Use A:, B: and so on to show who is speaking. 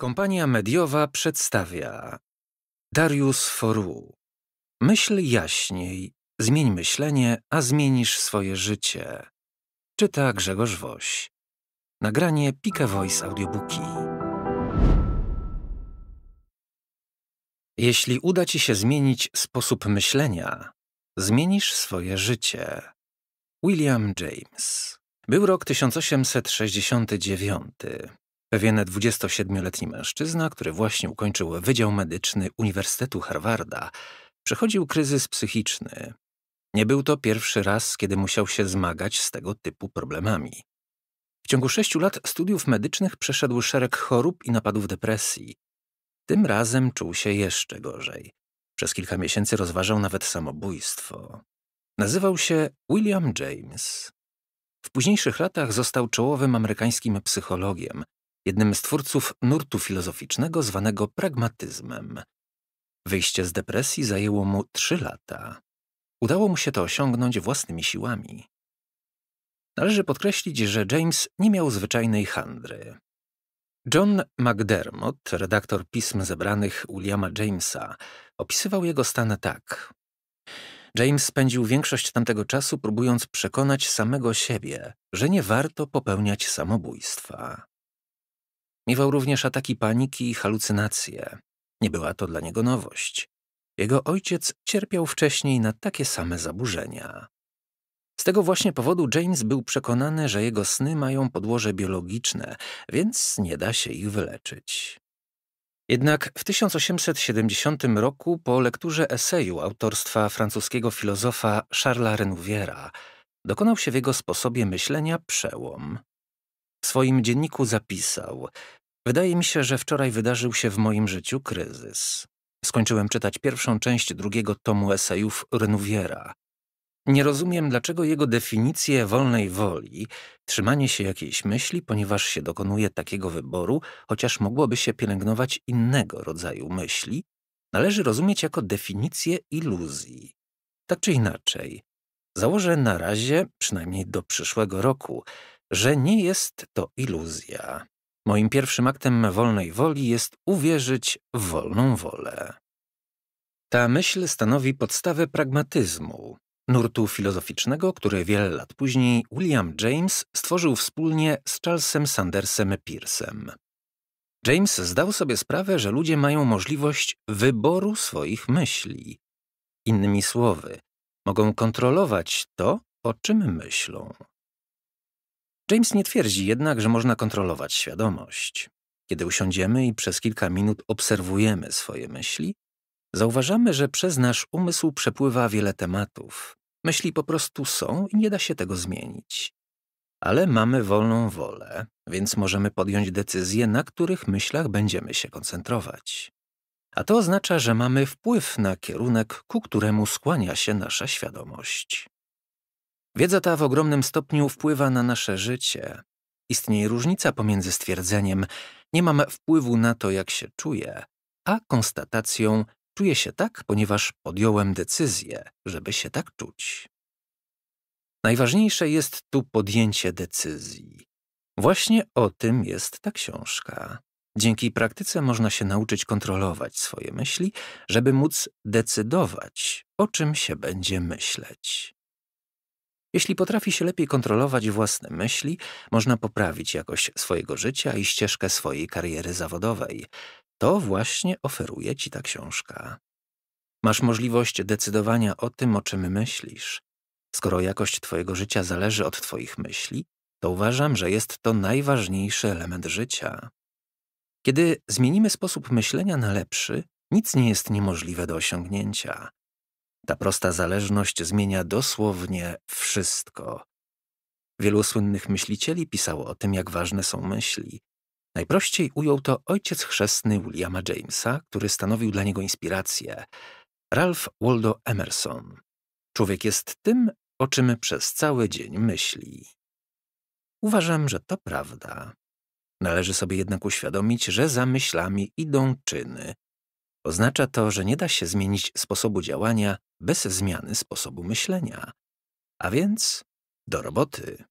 A: Kompania mediowa przedstawia Darius Foru. Myśl jaśniej, zmień myślenie, a zmienisz swoje życie. Czyta Grzegorz Woś. Nagranie Pika Voice Audiobooki. Jeśli uda ci się zmienić sposób myślenia, zmienisz swoje życie. William James. Był rok 1869. Pewien 27-letni mężczyzna, który właśnie ukończył Wydział Medyczny Uniwersytetu Harvarda, przechodził kryzys psychiczny. Nie był to pierwszy raz, kiedy musiał się zmagać z tego typu problemami. W ciągu sześciu lat studiów medycznych przeszedł szereg chorób i napadów depresji. Tym razem czuł się jeszcze gorzej. Przez kilka miesięcy rozważał nawet samobójstwo. Nazywał się William James. W późniejszych latach został czołowym amerykańskim psychologiem, jednym z twórców nurtu filozoficznego zwanego pragmatyzmem. Wyjście z depresji zajęło mu trzy lata. Udało mu się to osiągnąć własnymi siłami. Należy podkreślić, że James nie miał zwyczajnej handry. John McDermott, redaktor pism zebranych Williama Jamesa, opisywał jego stan tak. James spędził większość tamtego czasu próbując przekonać samego siebie, że nie warto popełniać samobójstwa. Miewał również ataki paniki i halucynacje. Nie była to dla niego nowość. Jego ojciec cierpiał wcześniej na takie same zaburzenia. Z tego właśnie powodu James był przekonany, że jego sny mają podłoże biologiczne, więc nie da się ich wyleczyć. Jednak w 1870 roku, po lekturze eseju autorstwa francuskiego filozofa Charlesa Renouviera, dokonał się w jego sposobie myślenia przełom. W swoim dzienniku zapisał: Wydaje mi się, że wczoraj wydarzył się w moim życiu kryzys. Skończyłem czytać pierwszą część drugiego tomu esejów Renouviera. Nie rozumiem, dlaczego jego definicje wolnej woli, trzymanie się jakiejś myśli, ponieważ się dokonuje takiego wyboru, chociaż mogłoby się pielęgnować innego rodzaju myśli, należy rozumieć jako definicję iluzji. Tak czy inaczej, założę na razie, przynajmniej do przyszłego roku, że nie jest to iluzja. Moim pierwszym aktem wolnej woli jest uwierzyć w wolną wolę. Ta myśl stanowi podstawę pragmatyzmu, nurtu filozoficznego, który wiele lat później William James stworzył wspólnie z Charlesem Sandersem Pearsem. James zdał sobie sprawę, że ludzie mają możliwość wyboru swoich myśli. Innymi słowy, mogą kontrolować to, o czym myślą. James nie twierdzi jednak, że można kontrolować świadomość. Kiedy usiądziemy i przez kilka minut obserwujemy swoje myśli, zauważamy, że przez nasz umysł przepływa wiele tematów. Myśli po prostu są i nie da się tego zmienić. Ale mamy wolną wolę, więc możemy podjąć decyzje, na których myślach będziemy się koncentrować. A to oznacza, że mamy wpływ na kierunek, ku któremu skłania się nasza świadomość. Wiedza ta w ogromnym stopniu wpływa na nasze życie. Istnieje różnica pomiędzy stwierdzeniem nie mam wpływu na to, jak się czuję, a konstatacją czuję się tak, ponieważ podjąłem decyzję, żeby się tak czuć. Najważniejsze jest tu podjęcie decyzji. Właśnie o tym jest ta książka. Dzięki praktyce można się nauczyć kontrolować swoje myśli, żeby móc decydować, o czym się będzie myśleć. Jeśli potrafi się lepiej kontrolować własne myśli, można poprawić jakość swojego życia i ścieżkę swojej kariery zawodowej. To właśnie oferuje ci ta książka. Masz możliwość decydowania o tym, o czym myślisz. Skoro jakość twojego życia zależy od twoich myśli, to uważam, że jest to najważniejszy element życia. Kiedy zmienimy sposób myślenia na lepszy, nic nie jest niemożliwe do osiągnięcia. Ta prosta zależność zmienia dosłownie wszystko. Wielu słynnych myślicieli pisało o tym, jak ważne są myśli. Najprościej ujął to ojciec chrzestny Williama Jamesa, który stanowił dla niego inspirację. Ralph Waldo Emerson. Człowiek jest tym, o czym przez cały dzień myśli. Uważam, że to prawda. Należy sobie jednak uświadomić, że za myślami idą czyny, Oznacza to, że nie da się zmienić sposobu działania bez zmiany sposobu myślenia. A więc do roboty.